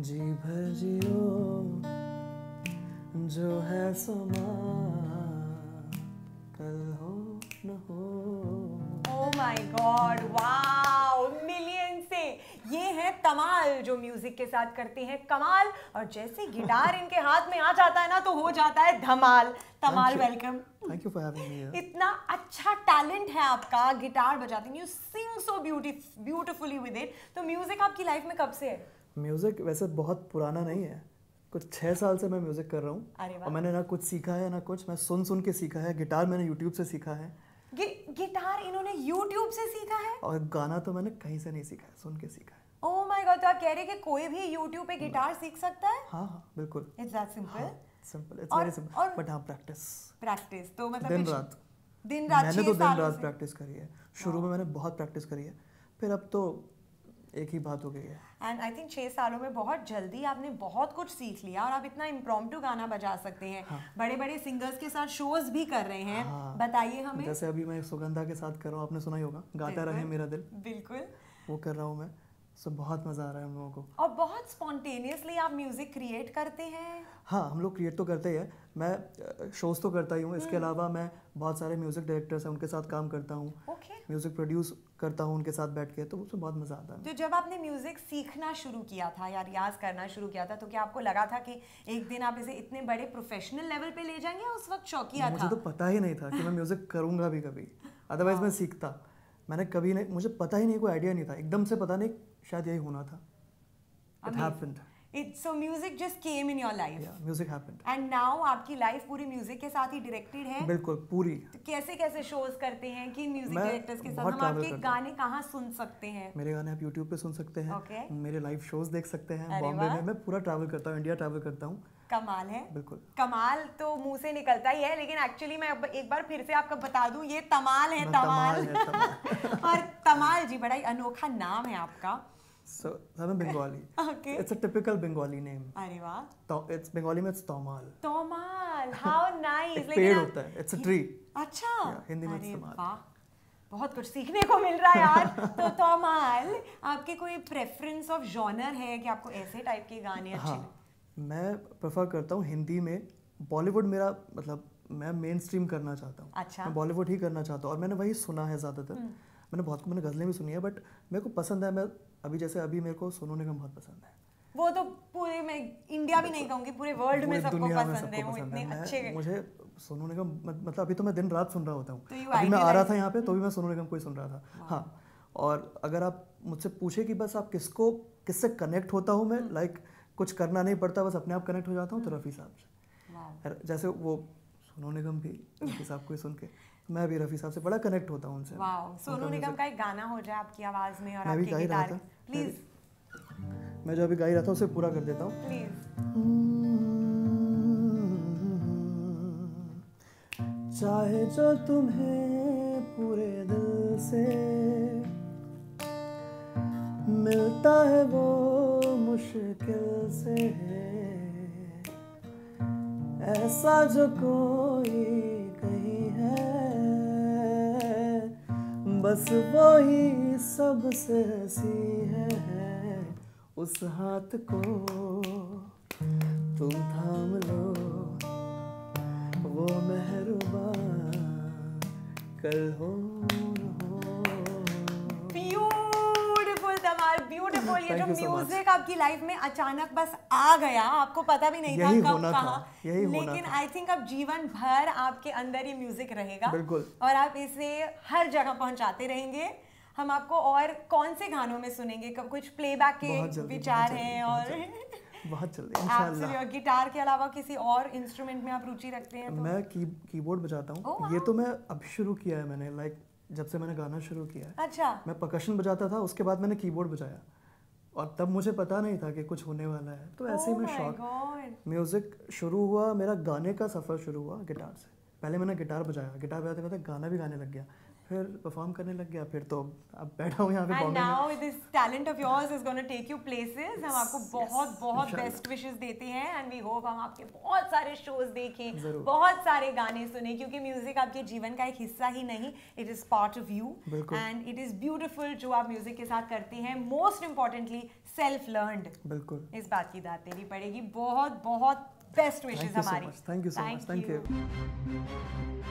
जी भर जियो जो है समा कल हो न हो। Oh my God wow million से। ये है कमाल जो म्यूज़िक के साथ करते हैं कमाल। और जैसे गिटार इनके हाथ में आ जाता है ना तो हो जाता है धमाल। Tamal welcome thank you for having me इतना अच्छा टैलेंट है आपका गिटार बजाते हैं। You sing so beautifully with it तो म्यूज़िक आपकी लाइफ में कब से है? म्यूज़िक वैसे बहुत पुराना नहीं है। कुछ छः साल से मैं म्यूज़िक कर रहा हूँ। और मैंने ना कुछ सीखा है ना कुछ मैं सुन सुन के सीखा है गिटार मैंने यूट्यूब से सीखा है। गि, गिटार इन्होंने YouTube से सीखा है? और गाना तो मैंने कहीं से नहीं सीखा है सुन के सीखा है। ओह माय गॉड तो आप कह रहे हैं कि कोई भी YouTube पे गिटार सीख सकता है? हाँ हाँ बिल्कुल। It's that simple simple it's very simple but हाँ प्रैक्टिस प्रैक्टिस तो मतलब दिन रात। दिन रात मैंने तो दिन रात प्रैक्टिस करी है। शुरू में मैंने बहुत प्रैक्टिस करी है। फिर अब तो एक ही बात हो गई है। एंड आई थिंक छह सालों में बहुत जल्दी आपने बहुत कुछ सीख लिया और आप इतना इम्प्रोम गाना बजा सकते हैं। हाँ। बड़े बड़े सिंगर्स के साथ शोज़ भी कर रहे हैं। हाँ। बताइए हमें। जैसे अभी मैं सुगंधा के साथ कर रहा हूँ आपने सुना ही होगा। गाता रहे मेरा दिल। बिल्कुल। वो कर रहा हूँ मैं। सो बहुत मज़ा आ रहा है हम लोगों को। और बहुत स्पॉन्टेनियसली आप म्यूज़िक क्रिएट करते हैं। हाँ हम लोग क्रिएट तो करते ही है। मैं शोज़ तो करता ही हूँ। इसके अलावा मैं बहुत सारे म्यूज़िक डायरेक्टर्स हैं उनके साथ काम करता हूँ। म्यूज़िक प्रोड्यूस करता हूँ उनके साथ बैठ के तो उसमें बहुत मज़ा आता है। तो जब आपने म्यूज़िक सीखना शुरू किया था या रियाज करना शुरू किया था तो क्या आपको लगा था कि एक दिन आप इसे इतने बड़े प्रोफेशनल लेवल पे ले जाएँगे उस वक्त शौकिया मुझे था तो पता ही नहीं था कि मैं म्यूज़िक करूँगा भी कभी। अदरवाइज़ मैं सीखता। मैंने कभी नहीं मुझे पता ही नहीं कोई आइडिया नहीं था। एकदम से पता नहीं शायद यही होना था। It happened it's so music just came in your life या म्यूज़िक हैपेंड एंड नाउ आपकी लाइफ पूरी म्यूज़िक के साथ ही डायरेक्टेड है? बिल्कुल पूरी। तो कैसे कैसे शोज़ करते हैं? किन म्यूज़िक डायरेक्टर्स के साथ हम आपके। गाने कहाँ सुन सकते हैं? मेरे गाने आप यूट्यूब पे सुन सकते हैं। Okay. मेरे लाइव शोज़ देख सकते हैं। बॉम्बे। में मैं पूरा ट्रैवल करता हूँ इंडिया ट्रैवल करता हूँ। कमाल है। बिल्कुल। कमाल तो मुँह से निकलता ही है लेकिन एक्चुअली मैं एक बार फिर से आपको बता दूँ ये तमाल है तमाल। तमाल है, तमाल। और तमाल जी बड़ा ही अनोखा नाम है आपका। I'm a Bengali. Okay. It's a typical Bengali name. अरे वाह तो it's Bengali में it's Tamal Tamal how nice एक पेड़ होता है it's a tree. अच्छा Yeah, हिंदी में तमाल। बहुत कुछ सीखने को मिल रहा है यार तो तमाल आपके कोई प्रेफरेंस ऑफ़ जॉनर है कि आपको ऐसे टाइप के गाने अच्छे हाँ मैं प्रेफर करता हूँ हिंदी में बॉलीवुड मेरा मतलब मैं मेन स्ट्रीम करना चाहता हूँ अच्छा। मैं बॉलीवुड ही करना चाहता हूँ और मैंने वही सुना है ज़्यादातर हम्म। मैंने बहुत मैंने गज़लें भी सुनी है बट मेरे को पसंद है मैं अभी जैसे अभी मेरे को सोनू निगम बहुत पसंद है। वो तो पूरे में इंडिया भी नहीं कहूँगी पूरे वर्ल्ड में सबको पसंद है सबको वो इतने है अच्छे मुझे सोनू निगम मतलब अभी तो मैं दिन रात सुन रहा होता हूँ। तो अभी मैं आ रहा था यहाँ पे तो भी मैं सोनू निगम को ही सुन रहा था। हाँ और अगर आप मुझसे पूछे कि बस आप किसको किससे कनेक्ट होता हूँ मैं लाइक कुछ करना नहीं पड़ता बस अपने आप कनेक्ट हो जाता हूँ तो रफ़ी साहब से। जैसे वो सोनू निगम भी रफ़ी साहब को ही सुन के। मैं भी रफ़ी साहब से बड़ा कनेक्ट होता हूँ उनसे। वाह सोनू निगम का एक गाना हो जाए आपकी आवाज़ में और मैं भी आपकी गा ही रहा गिटार था। प्लीज़ मैं जो अभी गा ही रहा था उसे पूरा कर देता हूँ। प्लीज़ चाहे जो तुम्हें पूरे दिल से मिलता है वो मुश्किल से ऐसा जो कोई बस वही सबसे हँसी है उस हाथ को। तुम थाम लो वो मेहरबान, कल हो। ब्यूटीफुल ये जो म्यूज़िक आपकी लाइफ में अचानक बस आ गया आपको पता भी नहीं था कब कहाँ। यही होना लेकिन आई थिंक अब जीवन भर आपके अंदर ये म्यूज़िक रहेगा बिल्कुल। और आप इसे हर जगह पहुंचाते रहेंगे। हम आपको और कौन से गानों में सुनेंगे? कब कुछ प्लेबैक के विचार हैं और बहुत जल्दी इंशाल्लाह। गिटार के अलावा किसी और इंस्ट्रूमेंट में आप रुचि रखते हैं तो? मैं की कीबोर्ड बजाता Oh, हूँ ये तो मैं अभी शुरू किया है मैंने लाइक जब से मैंने गाना शुरू किया है। अच्छा। मैं परकशन बजाता था उसके बाद मैंने कीबोर्ड बजाया। और तब मुझे पता नहीं था कि कुछ होने वाला है। तो ऐसे ही Oh मैं शौक म्यूज़िक शुरू हुआ मेरा गाने का सफ़र शुरू हुआ गिटार से। पहले मैंने गिटार बजाया। गिटार बजाते बजाते गाना भी गाने लग गया। फिर परफॉर्म करने लग गया फिर तो अब बैठा हूँ यहाँ पे Bombay now this talent of yours is going to take you हम आपको बहुत बहुत बेस्ट विशेस देते हैं एंड वी होप हम आपके बहुत सारे शोज़ देखें बहुत सारे गाने सुने क्योंकि म्यूज़िक आपके जीवन का एक हिस्सा ही नहीं it is part of you and it is beautiful जो आप म्यूज़िक के साथ करते हैं मोस्ट इम्पॉर्टेंटली सेल्फ लर्नड बिल्कुल। इस बात की दाद देनी पड़ेगी। बहुत बहुत बेस्ट so हमारी. Thank you so much. Thank you.